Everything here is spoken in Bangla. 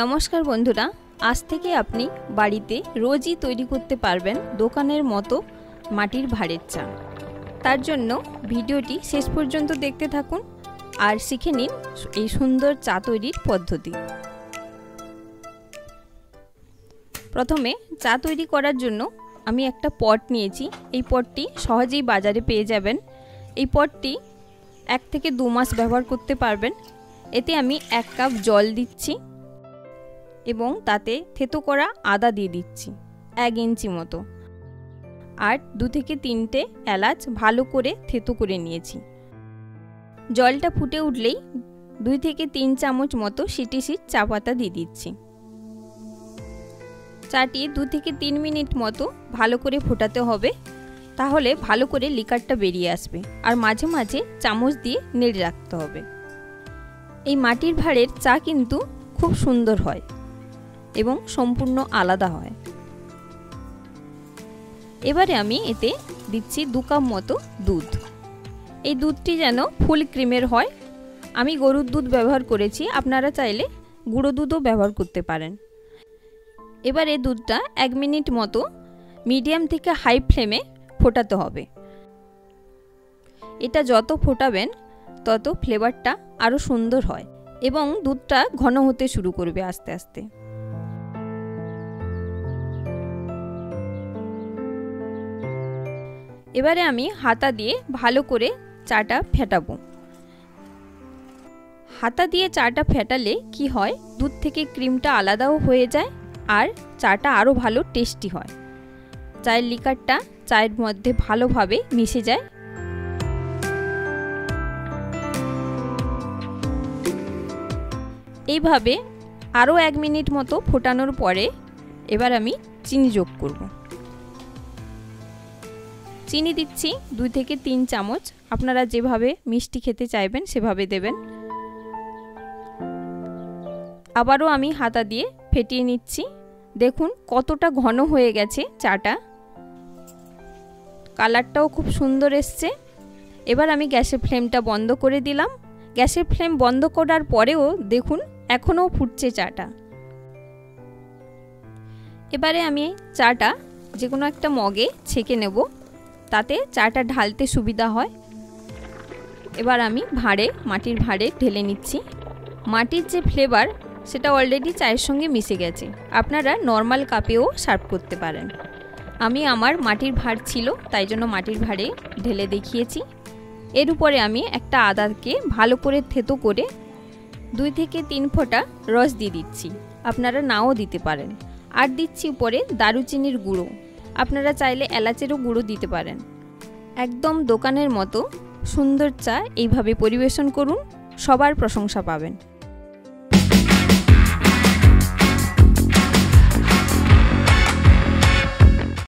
নমস্কার বন্ধুরা, আজ থেকে আপনি বাড়িতে রোজই তৈরি করতে পারবেন দোকানের মতো মাটির ভাঁড়ের চা। তার জন্য ভিডিওটি শেষ পর্যন্ত দেখতে থাকুন আর শিখে নিন এই সুন্দর চা তৈরির পদ্ধতি। প্রথমে চা তৈরি করার জন্য আমি একটা পট নিয়েছি। এই পটটি সহজেই বাজারে পেয়ে যাবেন। এই পটটি এক থেকে দু মাস ব্যবহার করতে পারবেন। এতে আমি এক কাপ জল দিচ্ছি। এবং তাতে থেতো করা আদা দিয়ে দিচ্ছি, এক ইঞ্চি মতো। আর দু থেকে তিনটে এলাচ ভালো করে থেতো করে নিয়েছি। জলটা ফুটে উঠলেই দুই থেকে তিন চামচ মতো সিটি সিট চা পাতা দিয়ে দিচ্ছি। চাটি দু থেকে তিন মিনিট মতো ভালো করে ফোটাতে হবে, তাহলে ভালো করে লিকারটা বেরিয়ে আসবে। আর মাঝে মাঝে চামচ দিয়ে নেড়ে রাখতে হবে। এই মাটির ভাঁড়ের চা কিন্তু খুব সুন্দর হয়। এবং সম্পূর্ণ আলাদা হয়। এবারে আমি এতে দিচ্ছি দু কাপ মতো দুধ। এই দুধটি যেন ফুল ক্রিমের হয়। আমি গরুর দুধ ব্যবহার করেছি, আপনারা চাইলে গুঁড়ো দুধও ব্যবহার করতে পারেন। এবার এই দুধটা এক মিনিট মতো মিডিয়াম থেকে হাই ফ্লেমে ফোটাতে হবে। এটা যত ফোটাবেন, তত ফ্লেভারটা আরও সুন্দর হয় এবং দুধটা ঘন হতে শুরু করবে আস্তে আস্তে। এবারে আমি হাতা দিয়ে ভালো করে চাটা ফেটাবো। হাতা দিয়ে চাটা ফেটালে কি হয়? দুধ থেকে ক্রিমটা আলাদাও হয়ে যায় আর চাটা আরও ভালো টেস্টি হয়। চায়ের লিকারটা চায়ের মধ্যে ভালোভাবে মিশে যায়। এইভাবে আরও এক মিনিট মতো ফোটানোর পরে এবার আমি চিনি যোগ করব। চিনি দিচ্ছি দুই থেকে তিন চামচ। আপনারা যেভাবে মিষ্টি খেতে চাইবেন, সেভাবে দেবেন। আবারও আমি হাতা দিয়ে ফেটিয়ে নিচ্ছি। দেখুন কতটা ঘন হয়ে গেছে চাটা। কালারটাও খুব সুন্দর এসছে। এবার আমি গ্যাসের ফ্লেমটা বন্ধ করে দিলাম। গ্যাসের ফ্লেম বন্ধ করার পরেও দেখুন এখনও ফুটছে চাটা। এবারে আমি চাটা যে কোনো একটা মগে ছেঁকে নেব। তাতে চাটা ঢালতে সুবিধা হয়। এবার আমি ভাঁড়ে, মাটির ভাঁড়ে ঢেলে নিচ্ছি। মাটির যে ফ্লেভার সেটা অলরেডি চায়ের সঙ্গে মিশে গেছে। আপনারা নর্মাল কাপেও সার্ভ করতে পারেন। আমি আমার মাটির ভাঁড় ছিল, তাই জন্য মাটির ভাঁড়ে ঢেলে দেখিয়েছি। এর উপরে আমি একটা আদাকে ভালো করে থেতো করে দুই থেকে তিন ফোঁটা রস দিয়ে দিচ্ছি। আপনারা নাও দিতে পারেন। আর দিচ্ছি উপরে দারুচিনির গুঁড়ো। আপনারা চাইলে এলাচেরও গুঁড়ো দিতে পারেন। একদম দোকানের মতো সুন্দর চা এইভাবে পরিবেশন করুন, সবার প্রশংসা পাবেন।